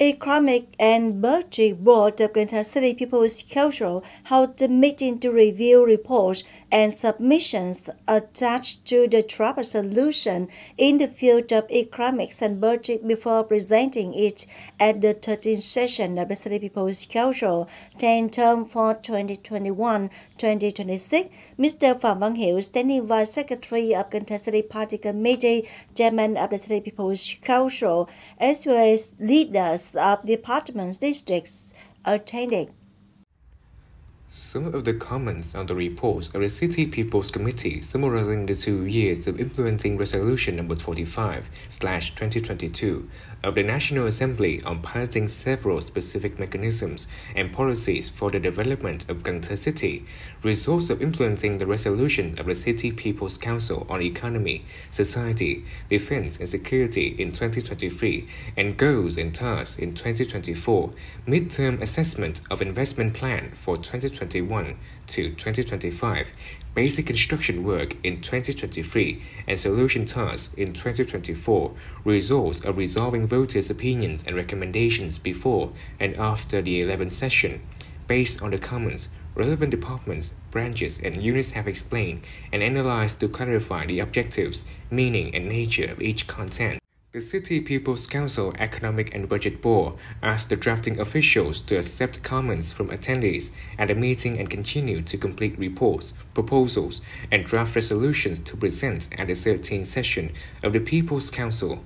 Economic and Budget Board of Can City People's Council held a meeting to review reports and submissions attached to the draft solution in the field of economics and budget before presenting it at the 13th session of the City People's Council, 10 term for 2021-2026. Mr. Phạm Văn Standing Vice Secretary of Can City Party Committee, Chairman of the City People's Council, as well as leaders of departments districts attended. Some of the comments on the report of the City People's Committee summarizing the two years of implementing Resolution Number 45/2022 of the National Assembly on piloting several specific mechanisms and policies for the development of Thơ City, results of implementing the resolution of the City People's Council on Economy, Society, Defense and Security in 2023, and goals and tasks in 2024, midterm assessment of investment plan for 2021 to 2025, basic construction work in 2023, and solution tasks in 2024, results of resolving voters' opinions and recommendations before and after the 11th session. Based on the comments, relevant departments, branches, and units have explained and analyzed to clarify the objectives, meaning, and nature of each content. The City People's Council Economic and Budget Board asked the drafting officials to accept comments from attendees at the meeting and continue to complete reports, proposals, and draft resolutions to present at the 13th session of the People's Council